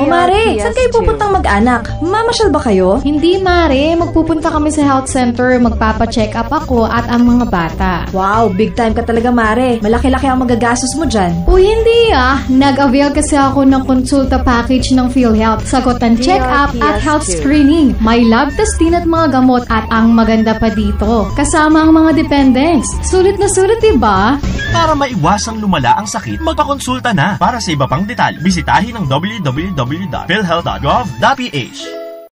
O Mare, saan kayo pupuntang mag-anak? Mamasyal ba kayo? Hindi, Mare. Magpupunta kami sa health center. Magpapa-check up ako at ang mga bata. Wow, big time ka talaga Mare. Malaki-laki ang magagastos mo dyan. Uy, hindi ah. Nag-avail kasi ako ng konsulta package ng PhilHealth. Sagutan check-up at health screening. May lab test din at mga gamot at ang maganda pa dito. Kasama ang mga dependents. Sulit na sulit, diba? Para maiwasang lumala ang sakit, magpakonsulta na. Para sa iba pang detalye, bisitahin ang www.philhealth.gov.ph.